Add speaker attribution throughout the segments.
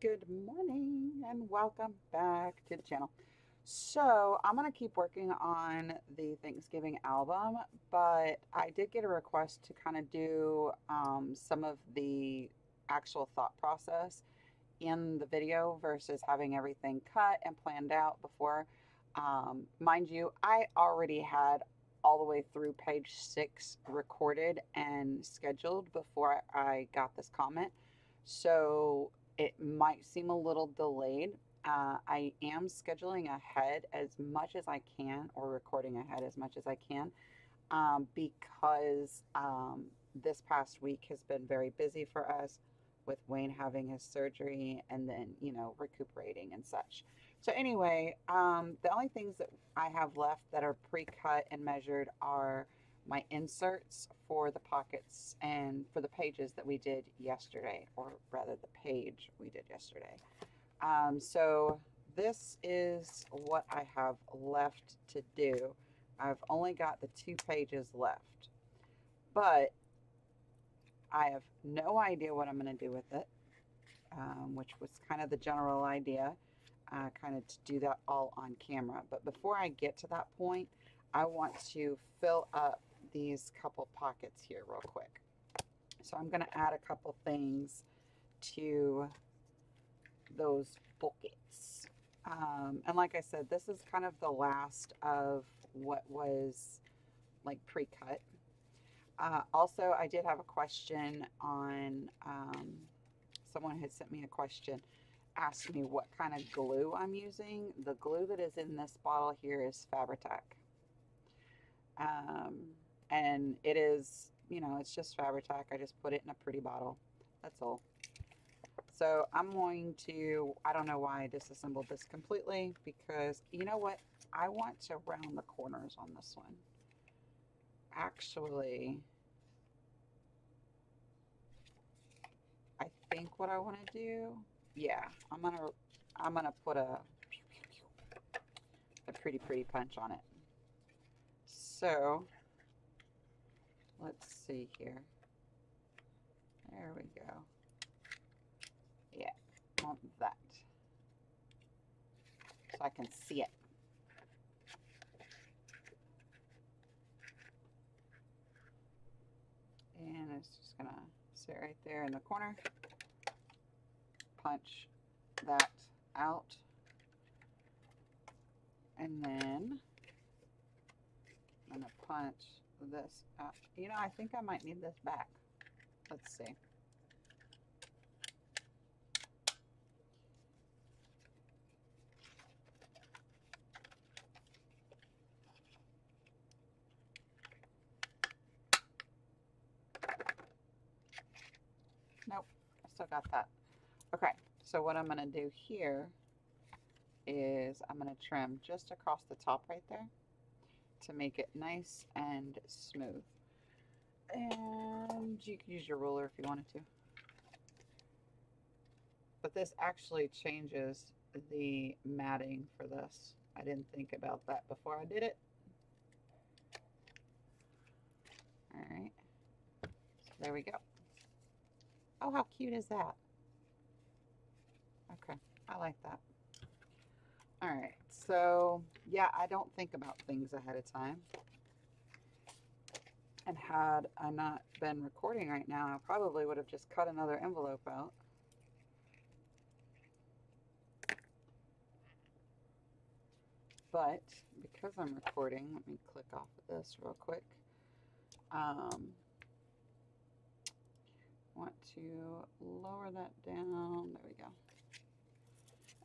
Speaker 1: Good morning and welcome back to the channel. So I'm going to keep working on the Thanksgiving album, but I did get a request to kind of do um, some of the actual thought process in the video versus having everything cut and planned out before. Um, mind you, I already had all the way through page six recorded and scheduled before I got this comment. So it might seem a little delayed. Uh, I am scheduling ahead as much as I can or recording ahead as much as I can um, because um, this past week has been very busy for us with Wayne having his surgery and then, you know, recuperating and such. So anyway, um, the only things that I have left that are pre-cut and measured are my inserts for the pockets and for the pages that we did yesterday, or rather the page we did yesterday. Um, so this is what I have left to do. I've only got the two pages left, but I have no idea what I'm going to do with it, um, which was kind of the general idea uh, kind of to do that all on camera. But before I get to that point, I want to fill up these couple pockets here real quick. So I'm going to add a couple things to those buckets. Um, and like I said, this is kind of the last of what was like pre-cut. Uh, also, I did have a question on, um, someone had sent me a question asked me what kind of glue I'm using. The glue that is in this bottle here is Fabri-Tac. Um, and it is, you know, it's just Fabri-Tac. I just put it in a pretty bottle. That's all. So I'm going to, I don't know why I disassembled this completely because you know what? I want to round the corners on this one. Actually, I think what I want to do yeah, I'm gonna I'm gonna put a a pretty pretty punch on it. So let's see here. There we go. Yeah, want that. So I can see it. And it's just gonna sit right there in the corner punch that out. And then I'm going to punch this. You know, I think I might need this back. Let's see. Nope, I still got that. Okay, so what I'm going to do here is I'm going to trim just across the top right there to make it nice and smooth. And you can use your ruler if you wanted to. But this actually changes the matting for this. I didn't think about that before I did it. All right. So there we go. Oh, how cute is that? Okay, I like that. All right, so yeah, I don't think about things ahead of time. And had I not been recording right now, I probably would have just cut another envelope out. But because I'm recording, let me click off of this real quick. Um, want to lower that down. There we go.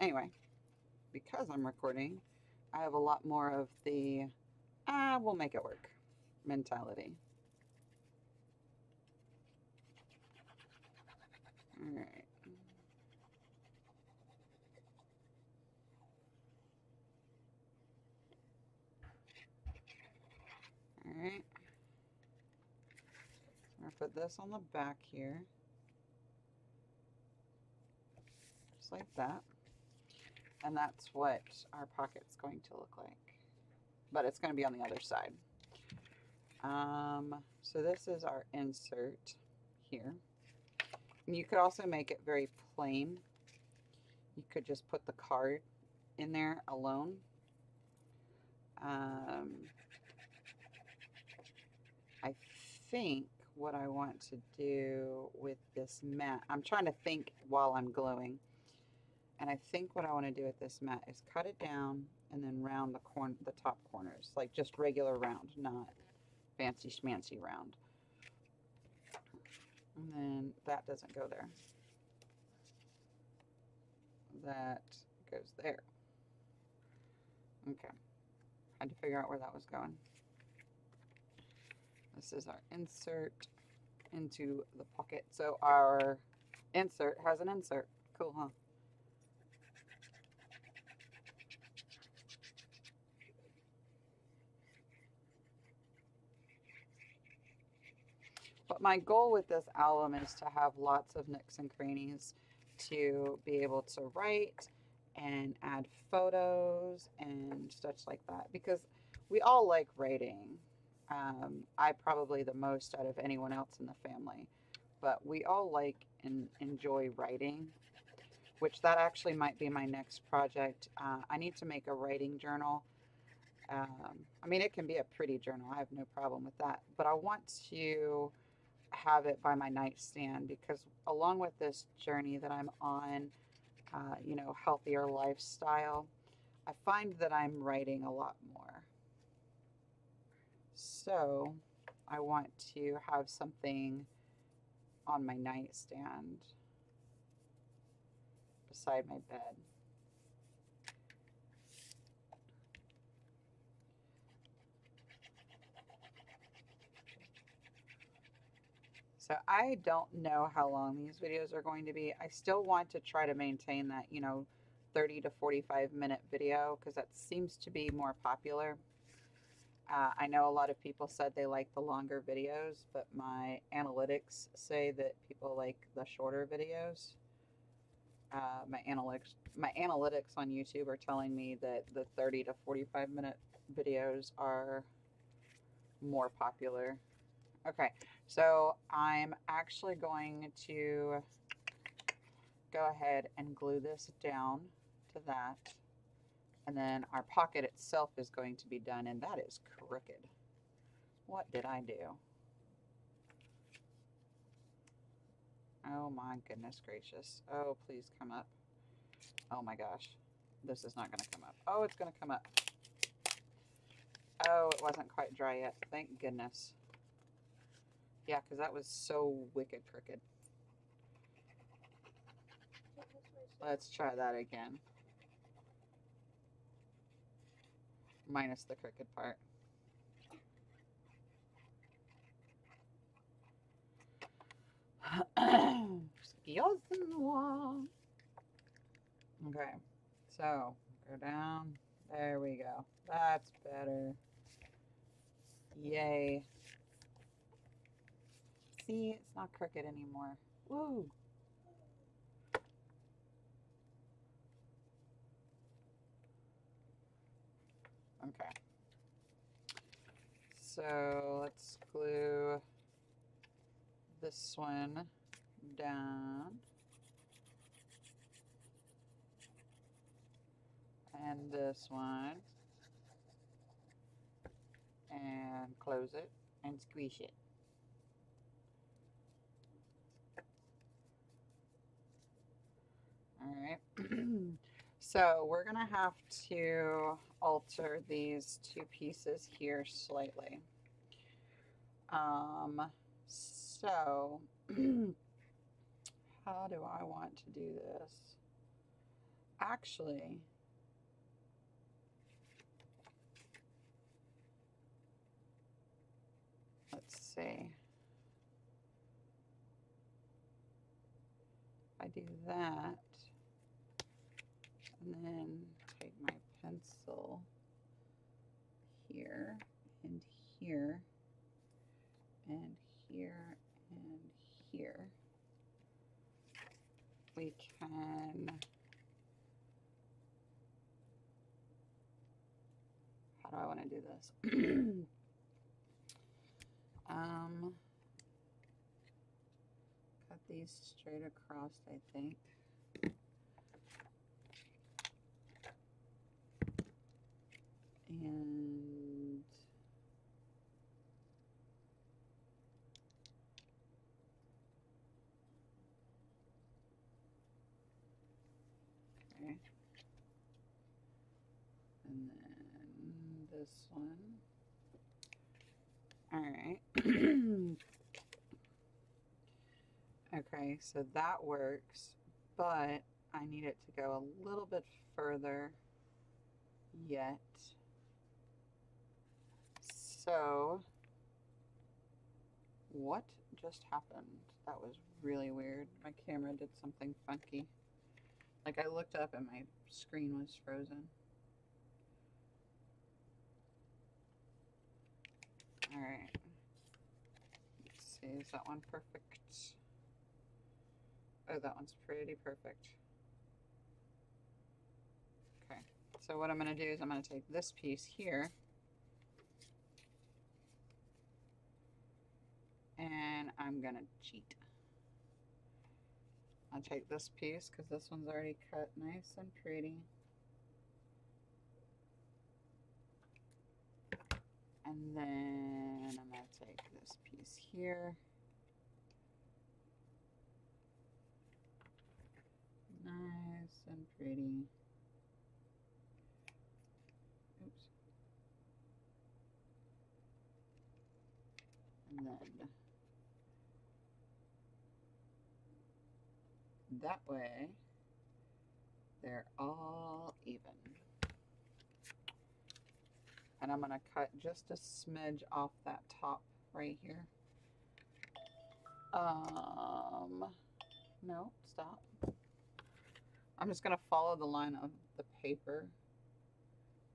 Speaker 1: Anyway, because I'm recording, I have a lot more of the, ah, we'll make it work mentality. All right. All right. I'm going to put this on the back here. Just like that. And that's what our pocket's going to look like. But it's going to be on the other side. Um, so this is our insert here. And you could also make it very plain you could just put the card in there alone. Um, I think what I want to do with this mat, I'm trying to think while I'm gluing. And I think what I want to do with this mat is cut it down and then round the corn the top corners, like just regular round, not fancy schmancy round. And then that doesn't go there. That goes there. Okay. Had to figure out where that was going. This is our insert into the pocket. So our insert has an insert. Cool, huh? But my goal with this album is to have lots of nooks and crannies to be able to write and add photos and such like that because we all like writing. Um, I probably the most out of anyone else in the family, but we all like and enjoy writing, which that actually might be my next project. Uh, I need to make a writing journal. Um, I mean, it can be a pretty journal. I have no problem with that, but I want to have it by my nightstand because along with this journey that I'm on, uh, you know, healthier lifestyle, I find that I'm writing a lot more. So I want to have something on my nightstand beside my bed. So I don't know how long these videos are going to be. I still want to try to maintain that, you know, 30 to 45 minute video because that seems to be more popular. Uh, I know a lot of people said they like the longer videos, but my analytics say that people like the shorter videos. Uh, my analytics, my analytics on YouTube are telling me that the 30 to 45 minute videos are more popular. Okay, so I'm actually going to go ahead and glue this down to that. And then our pocket itself is going to be done, and that is crooked. What did I do? Oh my goodness gracious. Oh, please come up. Oh my gosh. This is not going to come up. Oh, it's going to come up. Oh, it wasn't quite dry yet. Thank goodness. Yeah, because that was so wicked crooked. Let's try that again. Minus the crooked part. okay, so go down. There we go. That's better. Yay. See, it's not crooked anymore. Woo! Okay. So let's glue this one down. And this one. And close it and squeeze it. All right. so we're going to have to alter these two pieces here slightly. Um, so how do I want to do this? Actually, let's see. I do that, and then take my pencil here and here and here and here. We can how do I want to do this? um, cut these straight across, I think. And okay. And then this one. All right. okay, so that works, but I need it to go a little bit further yet. So, what just happened? That was really weird. My camera did something funky. Like I looked up and my screen was frozen. All right. Let's see, is that one perfect? Oh, that one's pretty perfect. Okay, so what I'm gonna do is I'm gonna take this piece here and I'm gonna cheat. I'll take this piece because this one's already cut nice and pretty. And then I'm going to take this piece here. Nice and pretty. Oops. And then that way they're all even. And I'm going to cut just a smidge off that top right here. Um, no, stop. I'm just going to follow the line of the paper.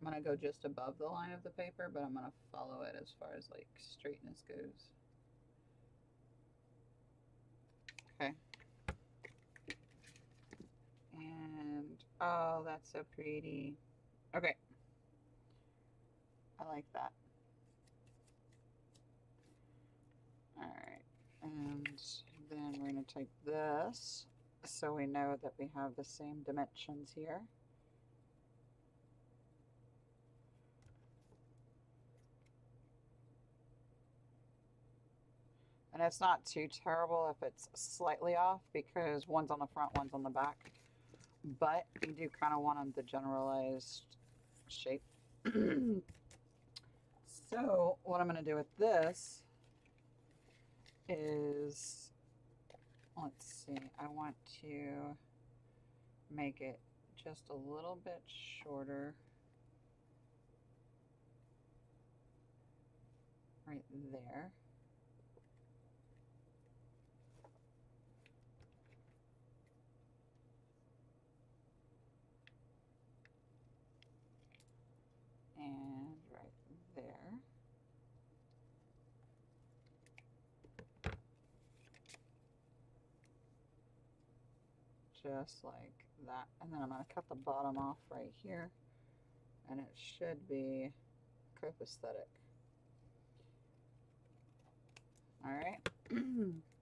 Speaker 1: I'm going to go just above the line of the paper, but I'm going to follow it as far as like straightness goes. Okay. And, oh, that's so pretty. Okay. I like that. All right, and then we're going to take this so we know that we have the same dimensions here. And it's not too terrible if it's slightly off because one's on the front, one's on the back. But you do kind of want them the generalized shape. So what I'm going to do with this is, let's see, I want to make it just a little bit shorter right there. And right there. Just like that. And then I'm going to cut the bottom off right here. And it should be copacetic. All right.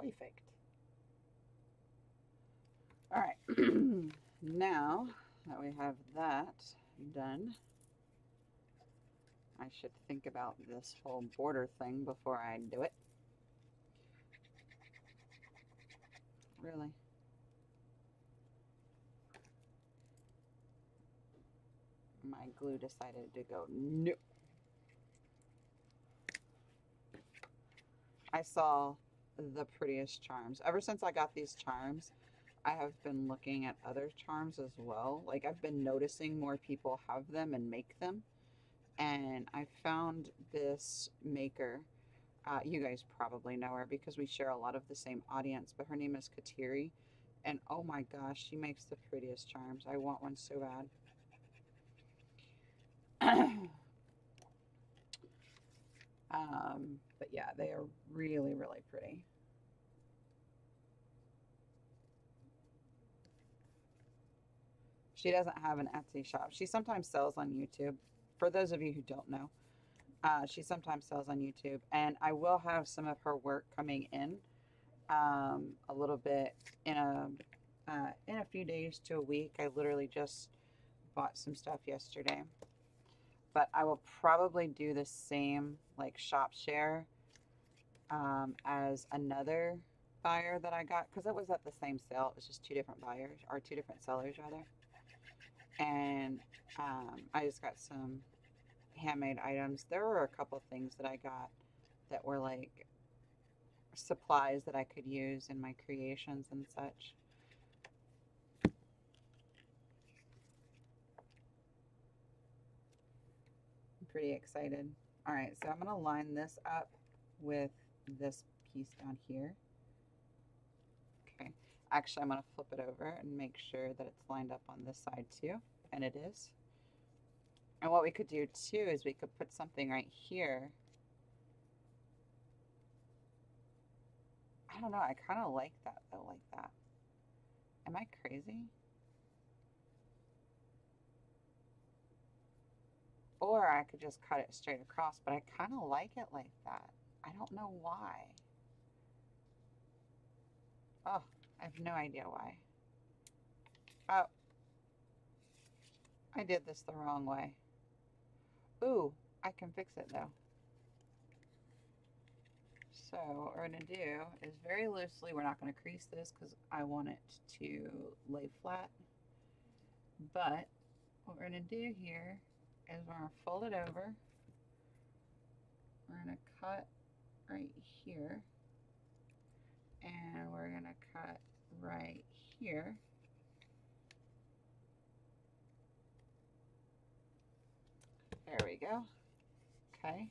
Speaker 1: Perfect. All right. now that we have that done, I should think about this whole border thing before I do it. Really? My glue decided to go, no. I saw the prettiest charms. Ever since I got these charms, I have been looking at other charms as well. Like I've been noticing more people have them and make them. And I found this maker. Uh, you guys probably know her because we share a lot of the same audience, but her name is Kateri. And oh my gosh, she makes the prettiest charms. I want one so bad. um, but yeah, they are really, really pretty. She doesn't have an Etsy shop. She sometimes sells on YouTube. For those of you who don't know, Uh, she sometimes sells on YouTube, and I will have some of her work coming in um, a little bit in a uh, in a few days to a week. I literally just bought some stuff yesterday, but I will probably do the same like shop share um, as another buyer that I got because it was at the same sale. It was just two different buyers or two different sellers rather, and um, I just got some handmade items. There were a couple things that I got that were like supplies that I could use in my creations and such. Pretty excited. All right, so I'm going to line this up with this piece down here. Okay, actually I'm going to flip it over and make sure that it's lined up on this side too, and it is. And what we could do too is we could put something right here. I don't know, I kind of like that though, like that. Am I crazy? Or I could just cut it straight across, but I kind of like it like that. I don't know why. Oh, I have no idea why. Oh. I did this the wrong way. Ooh, I can fix it though. So what we're going to do is very loosely, we're not going to crease this because I want it to lay flat. But what we're going to do here is we're going to fold it over. We're going to cut right here. And we're going to cut right here. There we go. Okay.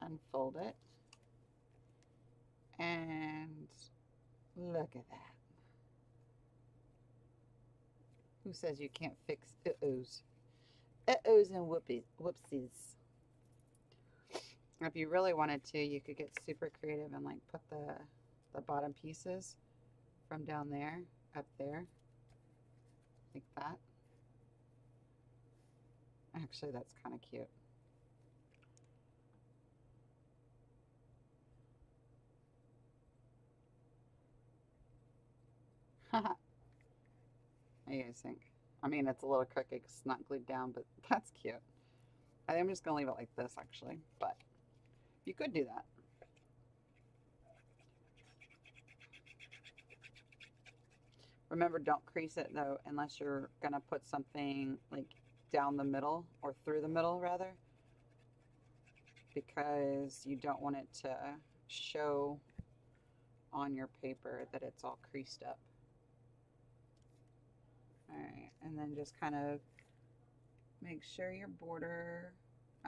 Speaker 1: Unfold it. And look at that. Who says you can't fix uh-ohs? Uh-ohs and whoopies, whoopsies. If you really wanted to, you could get super creative and like put the, the bottom pieces from down there up there like that. Actually, that's kind of cute. what do you guys think? I mean, it's a little crooked because it's not glued down, but that's cute. I think I'm just going to leave it like this, actually. But you could do that. Remember, don't crease it, though, unless you're going to put something, like, down the middle, or through the middle, rather. Because you don't want it to show on your paper that it's all creased up. Alright, and then just kind of make sure your border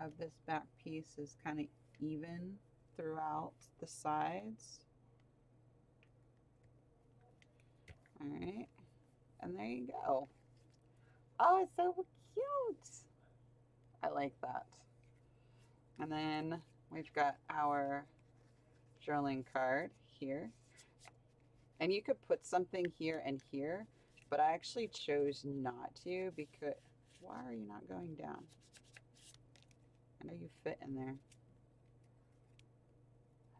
Speaker 1: of this back piece is kind of even throughout the sides. Alright, and there you go. Oh, it's so cute. I like that. And then we've got our journaling card here. And you could put something here and here, but I actually chose not to because, why are you not going down? I know you fit in there.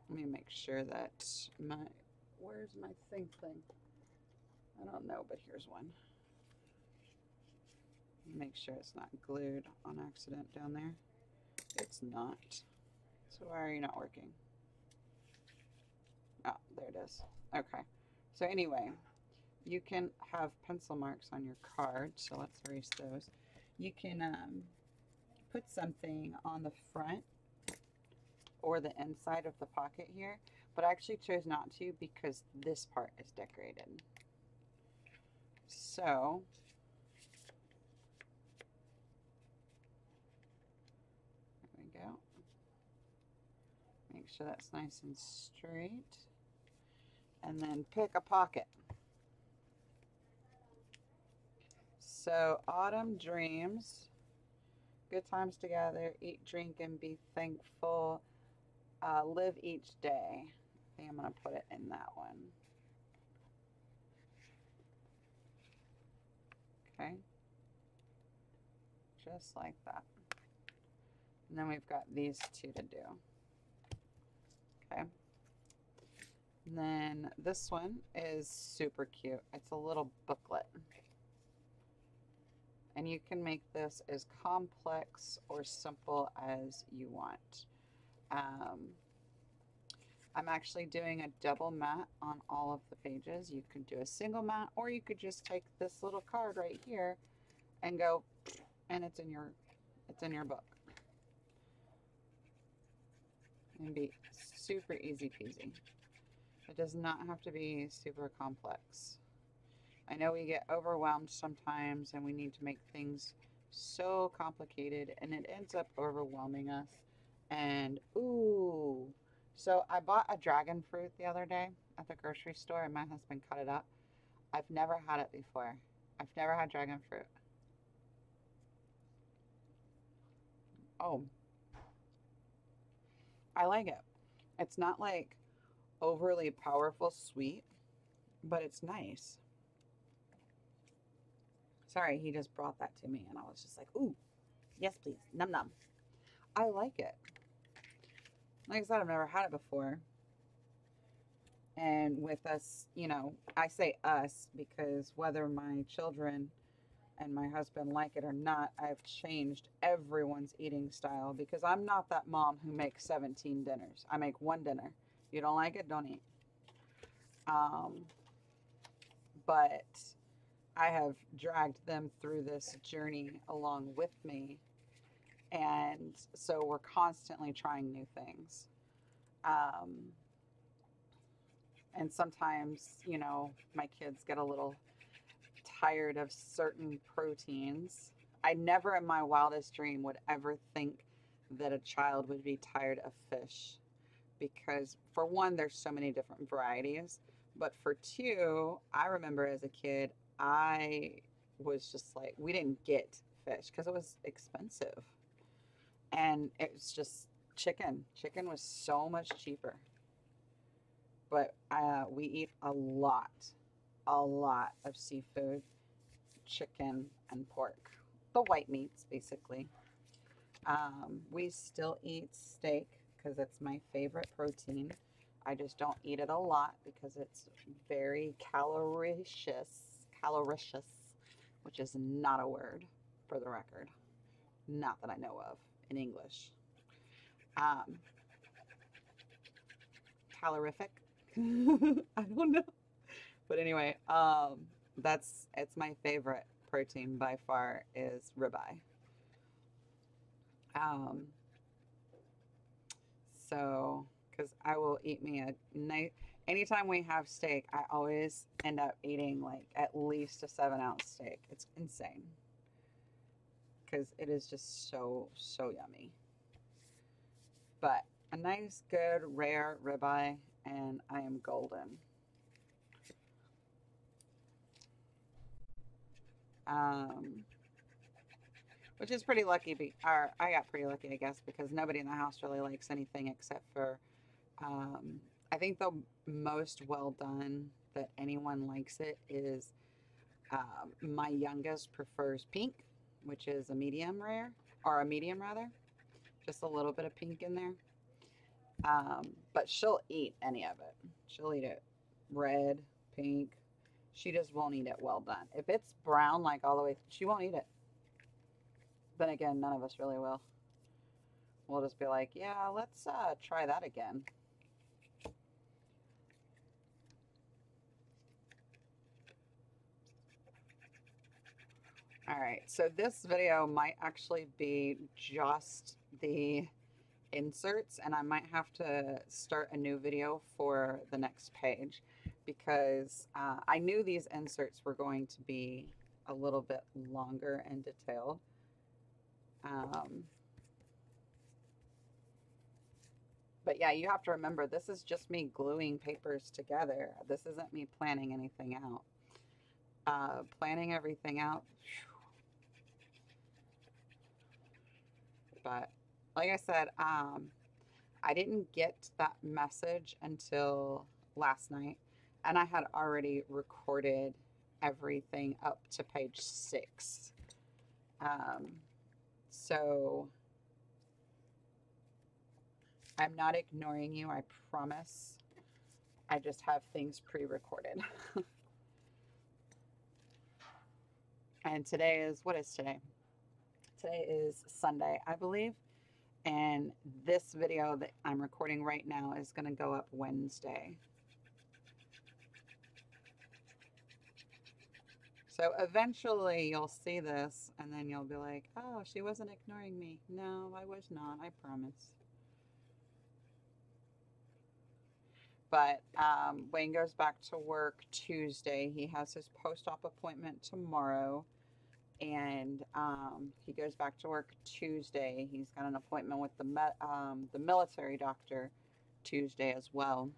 Speaker 1: Let me make sure that my, where's my thing thing? I don't know, but here's one. Make sure it's not glued on accident down there. It's not. So why are you not working? Oh, there it is. Okay. So anyway, you can have pencil marks on your card. So let's erase those. You can um, put something on the front or the inside of the pocket here. But I actually chose not to because this part is decorated. So there we go. Make sure that's nice and straight. And then pick a pocket. So, autumn dreams, good times together, eat, drink, and be thankful. Uh, live each day. I think I'm going to put it in that one. Okay. Just like that. And then we've got these two to do. Okay. And then this one is super cute. It's a little booklet. And you can make this as complex or simple as you want. Um, I'm actually doing a double mat on all of the pages. You could do a single mat or you could just take this little card right here and go and it's in your it's in your book. And be super easy peasy. It does not have to be super complex. I know we get overwhelmed sometimes and we need to make things so complicated and it ends up overwhelming us. And ooh, so I bought a dragon fruit the other day at the grocery store and my husband cut it up. I've never had it before. I've never had dragon fruit. Oh, I like it. It's not like overly powerful sweet, but it's nice. Sorry, he just brought that to me and I was just like, ooh, yes, please. Num num. I like it. Like I said, I've never had it before. And with us, you know, I say us because whether my children and my husband like it or not, I've changed everyone's eating style because I'm not that mom who makes 17 dinners. I make one dinner. You don't like it, don't eat. Um, but I have dragged them through this journey along with me. And so we're constantly trying new things. Um, and sometimes, you know, my kids get a little tired of certain proteins. I never in my wildest dream would ever think that a child would be tired of fish because, for one, there's so many different varieties. But for two, I remember as a kid, I was just like, we didn't get fish because it was expensive. And it was just chicken. Chicken was so much cheaper. But uh, we eat a lot, a lot of seafood, chicken, and pork. The white meats, basically. Um, we still eat steak because it's my favorite protein. I just don't eat it a lot because it's very caloricious caloricious, which is not a word for the record. Not that I know of in English. Um, calorific. I don't know. But anyway, um, that's it's my favorite protein by far is ribeye. Um, so, because I will eat me a nice anytime we have steak, I always end up eating like at least a seven ounce steak. It's insane because it is just so, so yummy. But a nice, good, rare ribeye, and I am golden. Um, which is pretty lucky. Be, or I got pretty lucky, I guess, because nobody in the house really likes anything except for um, I think the most well done that anyone likes it is um, my youngest prefers pink, which is a medium rare, or a medium rather. Just a little bit of pink in there. Um, but she'll eat any of it. She'll eat it red, pink. She just won't eat it well done. If it's brown, like all the way, she won't eat it. Then again, none of us really will. We'll just be like, yeah, let's uh, try that again. All right, so this video might actually be just the inserts and I might have to start a new video for the next page because uh, I knew these inserts were going to be a little bit longer and detailed. Um, but yeah, you have to remember this is just me gluing papers together. This isn't me planning anything out. Uh, planning everything out, But like I said, um, I didn't get that message until last night, and I had already recorded everything up to page six. Um, so I'm not ignoring you, I promise. I just have things pre recorded. and today is, what is today? Today is Sunday, I believe. And this video that I'm recording right now is going to go up Wednesday. So eventually you'll see this and then you'll be like, oh, she wasn't ignoring me. No, I was not, I promise. But um, Wayne goes back to work Tuesday. He has his post op appointment tomorrow and um, he goes back to work Tuesday. He's got an appointment with the me- um, the military doctor Tuesday as well,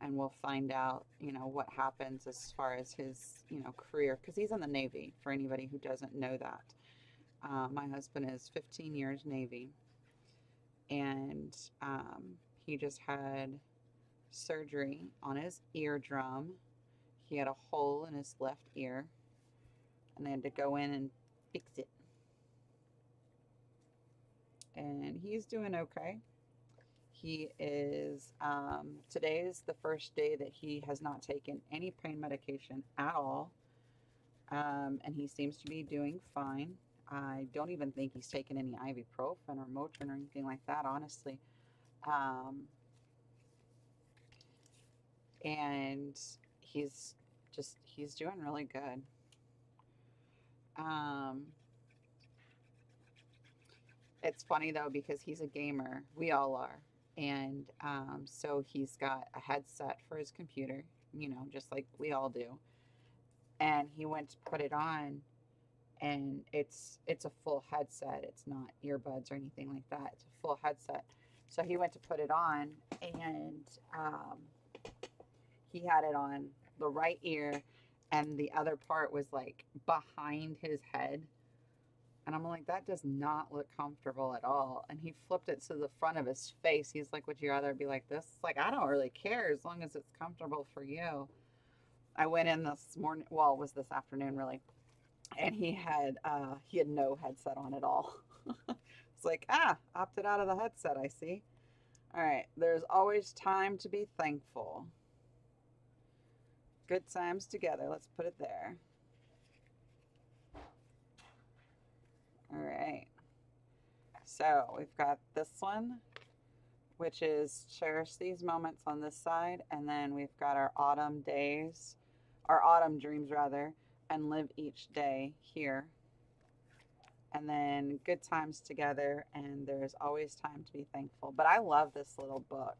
Speaker 1: and we'll find out, you know, what happens as far as his, you know, career because he's in the Navy. For anybody who doesn't know that, uh, my husband is 15 years Navy, and um, he just had surgery on his eardrum. He had a hole in his left ear and they had to go in and fix it. And he's doing okay. He is, um, today is the first day that he has not taken any pain medication at all. Um, and he seems to be doing fine. I don't even think he's taken any ibuprofen or Motrin or anything like that, honestly. Um, and he's just, he's doing really good. Um, it's funny though because he's a gamer. We all are. And um, so he's got a headset for his computer, you know, just like we all do. And he went to put it on and it's it's a full headset. It's not earbuds or anything like that. It's a full headset. So he went to put it on and um, he had it on the right ear and the other part was like behind his head. And I'm like, that does not look comfortable at all. And he flipped it to the front of his face. He's like, Would you rather be like this? Like, I don't really care as long as it's comfortable for you. I went in this morning, well, it was this afternoon really, and he had uh, he had no headset on at all. it's like, ah, opted out of the headset, I see. All right, there's always time to be thankful. Good times together. Let's put it there. All right. So we've got this one, which is cherish these moments on this side. And then we've got our autumn days, our autumn dreams rather, and live each day here. And then good times together. And there's always time to be thankful. But I love this little book.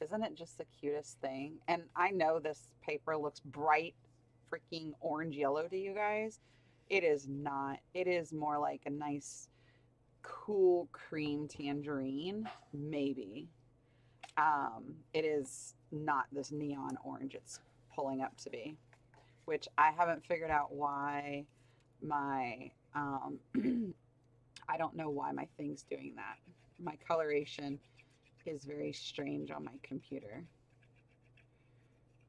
Speaker 1: Isn't it just the cutest thing? And I know this paper looks bright freaking orange yellow to you guys. It is not. It is more like a nice cool cream tangerine, maybe. Um, it is not this neon orange it's pulling up to be, which I haven't figured out why my, um, I don't know why my thing's doing that. My coloration is very strange on my computer.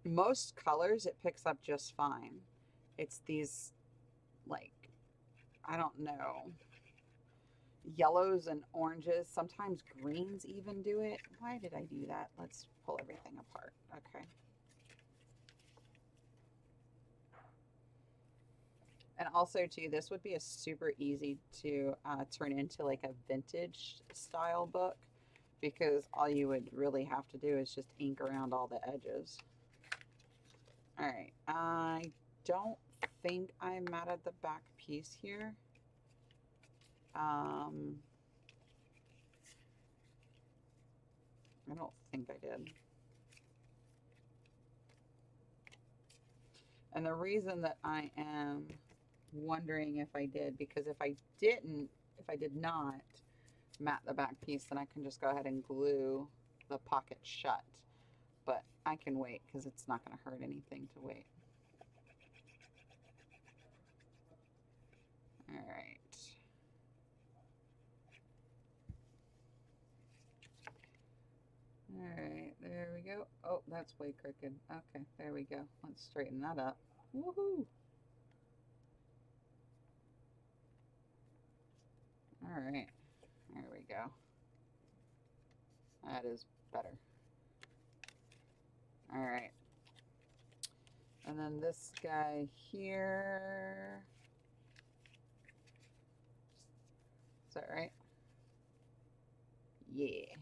Speaker 1: Most colors it picks up just fine. It's these, like, I don't know, yellows and oranges. Sometimes greens even do it. Why did I do that? Let's pull everything apart. Okay. And also, too, this would be a super easy to uh, turn into like a vintage style book because all you would really have to do is just ink around all the edges. All right, I don't think I matted the back piece here. Um, I don't think I did. And the reason that I am wondering if I did, because if I didn't, if I did not, mat the back piece, then I can just go ahead and glue the pocket shut. But I can wait because it's not going to hurt anything to wait. All right. All right, there we go. Oh, that's way crooked. Okay, there we go. Let's straighten that up. Woohoo! All right. Go. That is better. All right. And then this guy here. Is that right? Yeah.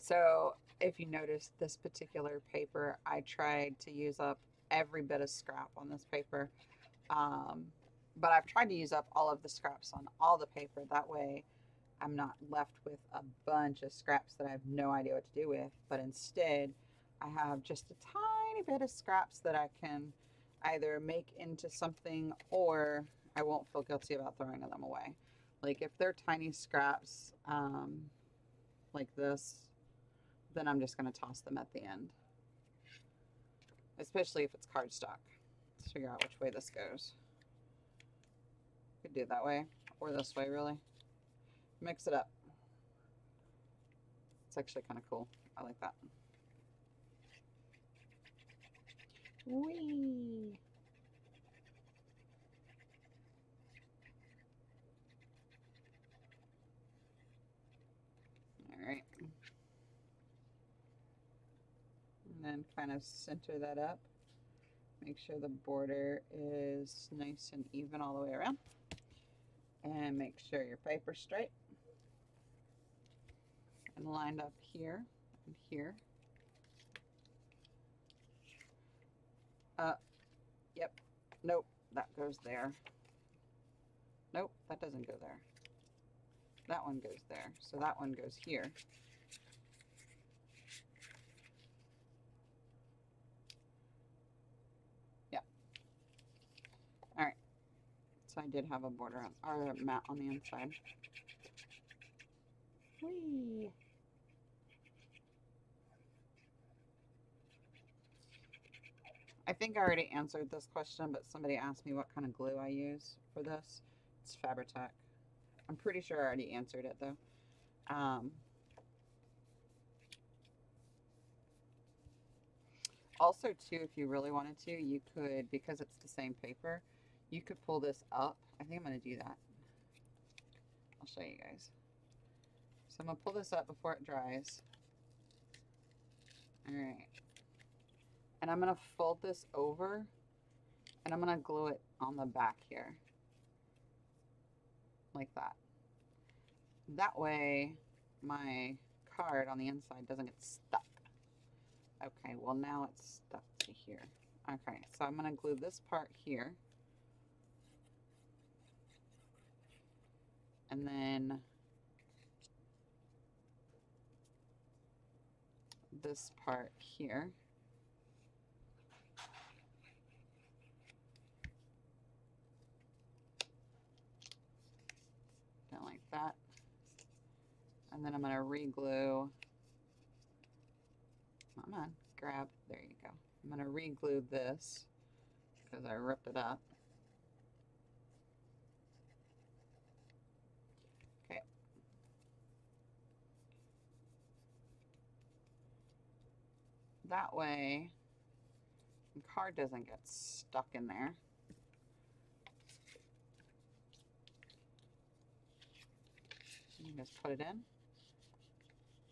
Speaker 1: So if you notice this particular paper, I tried to use up every bit of scrap on this paper. Um, but I've tried to use up all of the scraps on all the paper. That way I'm not left with a bunch of scraps that I have no idea what to do with. But instead, I have just a tiny bit of scraps that I can either make into something or I won't feel guilty about throwing them away. Like if they're tiny scraps um, like this, then I'm just going to toss them at the end. Especially if it's cardstock. Let's figure out which way this goes. Could do it that way or this way really. Mix it up. It's actually kind of cool. I like that. Whee! All right. And then kind of center that up. Make sure the border is nice and even all the way around. And make sure your paper's straight. And lined up here and here. Uh, yep. Nope, that goes there. Nope, that doesn't go there. That one goes there. So that one goes here. Yeah. All right. So I did have a border or a mat on the inside. Whee! I think I already answered this question, but somebody asked me what kind of glue I use for this. It's Fabri-Tac. I'm pretty sure I already answered it though. Um, also too, if you really wanted to, you could, because it's the same paper, you could pull this up. I think I'm going to do that. I'll show you guys. So I'm going to pull this up before it dries. All right. And I'm going to fold this over and I'm going to glue it on the back here. Like that. That way my card on the inside doesn't get stuck. Okay, well now it's stuck to here. Okay, so I'm going to glue this part here. And then this part here. like that. And then I'm going to re-glue. Come on, grab. There you go. I'm going to re-glue this because I ripped it up. That way, the card doesn't get stuck in there. You just put it in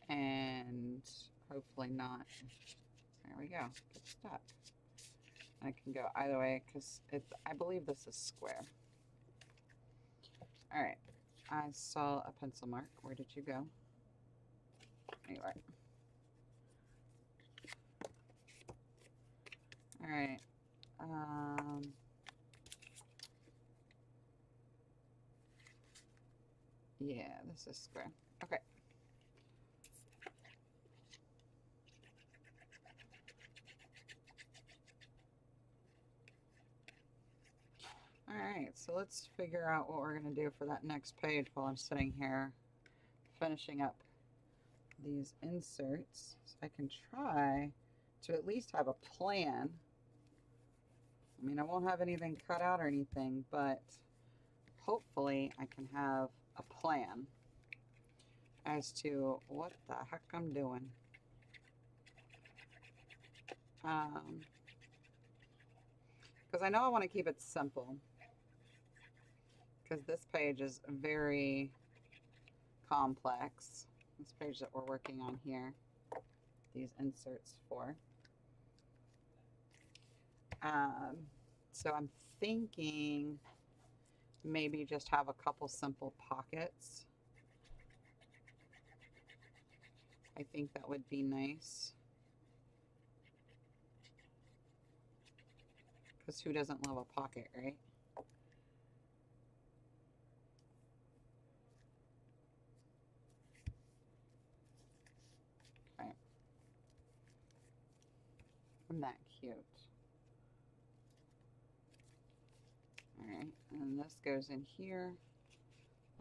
Speaker 1: and hopefully not. There we go. Get stuck. I can go either way because it's, I believe this is square. All right. I saw a pencil mark. Where did you go? Anyway. All right. Um, Yeah, this is square. Okay. All right, so let's figure out what we're going to do for that next page while I'm sitting here finishing up these inserts. So I can try to at least have a plan. I mean, I won't have anything cut out or anything, but hopefully I can have a plan as to what the heck I'm doing. Um, because I know I want to keep it simple. because this page is very complex. This page that we're working on here, these inserts for. Um, so I'm thinking maybe just have a couple simple pockets. I think that would be nice. Because who doesn't love a pocket, right? Okay. I'm cute. Alright, and this goes in here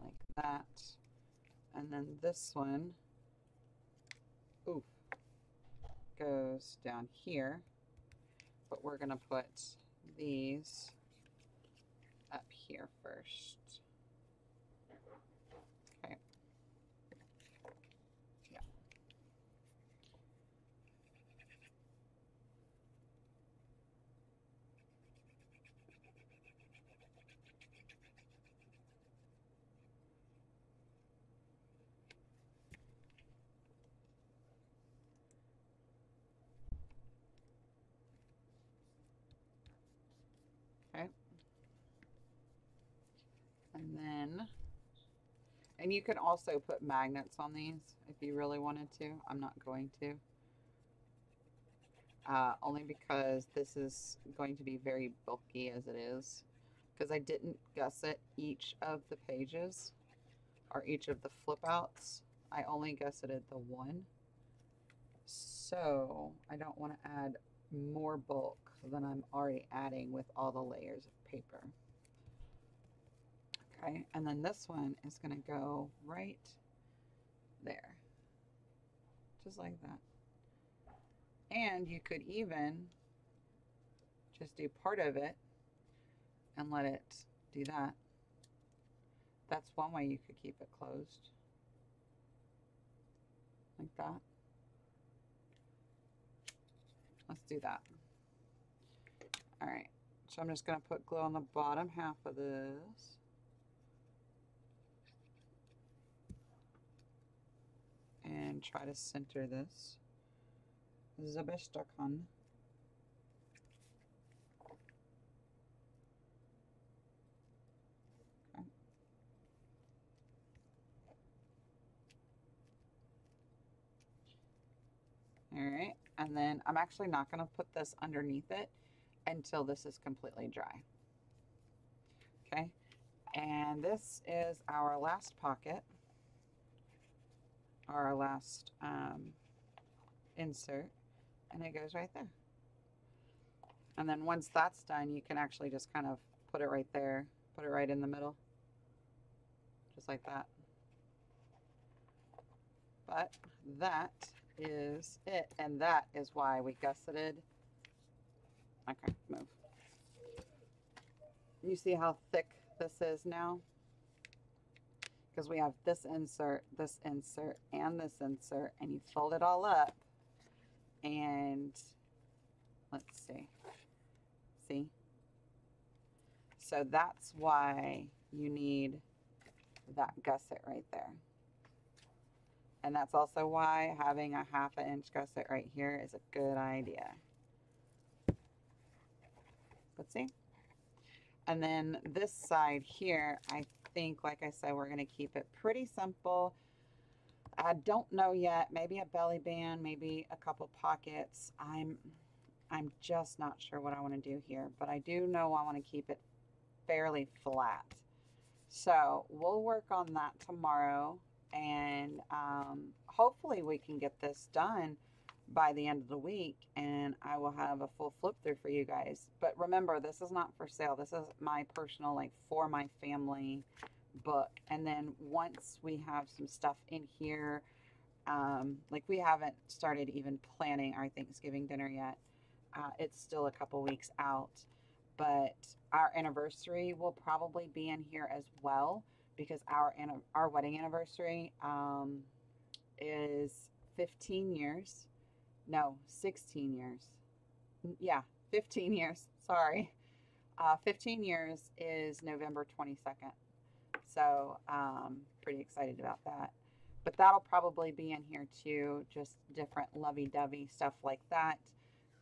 Speaker 1: like that. And then this one, oof, goes down here. But we're going to put these up here first. Okay. Yeah. Okay. And then, you can also put magnets on these if you really wanted to. I'm not going to. Uh, only because this is going to be very bulky as it is. Because I didn't gusset each of the pages or each of the flip outs. I only gusseted the one. So I don't want to add more bulk than I'm already adding with all the layers of paper. Okay, and then this one is going to go right there, just like that. And you could even just do part of it and let it do that. That's one way you could keep it closed. Like that. Let's do that. All right, so I'm just going to put glue on the bottom half of this. And try to center this the best I can. All right, and then I'm actually not going to put this underneath it until this is completely dry. Okay, and this is our last pocket, our last um, insert, and it goes right there. And then once that's done, you can actually just kind of put it right there, put it right in the middle, just like that. But that is it, and that is why we gusseted. Okay, move. You see how thick this is now? Because we have this insert, this insert, and this insert, and you fold it all up, and let's see. See? So that's why you need that gusset right there. And that's also why having a half an inch gusset right here is a good idea. Let's see. And then this side here, I think, like I said, we're going to keep it pretty simple. I don't know yet. Maybe a belly band, maybe a couple pockets. I'm I'm just not sure what I want to do here, but I do know I want to keep it fairly flat. So we'll work on that tomorrow and um, hopefully we can get this done by the end of the week and I will have a full flip through for you guys. But remember, this is not for sale. This is my personal, like for my family book. And then once we have some stuff in here, um, like we haven't started even planning our Thanksgiving dinner yet. Uh, it's still a couple weeks out, but our anniversary will probably be in here as well because our our wedding anniversary um, is 15 years. No, 16 years. Yeah, 15 years. Sorry. Uh, 15 years is November 22nd. So um, pretty excited about that. But that'll probably be in here too, just different lovey-dovey stuff like that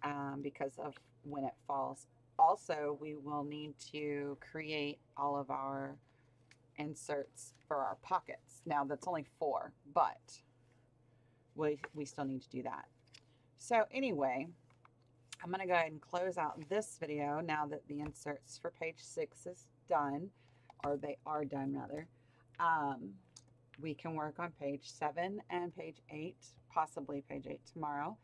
Speaker 1: um, because of when it falls. Also, we will need to create all of our inserts for our pockets. Now that's only four, but we, we still need to do that. So anyway, I'm going to go ahead and close out this video now that the inserts for page six is done, or they are done rather. Um, we can work on page seven and page eight, possibly page eight tomorrow.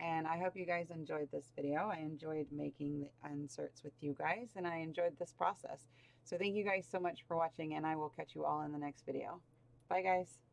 Speaker 1: And I hope you guys enjoyed this video. I enjoyed making the inserts with you guys and I enjoyed this process. So thank you guys so much for watching and I will catch you all in the next video. Bye guys.